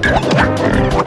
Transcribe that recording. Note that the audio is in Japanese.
ハハハハ!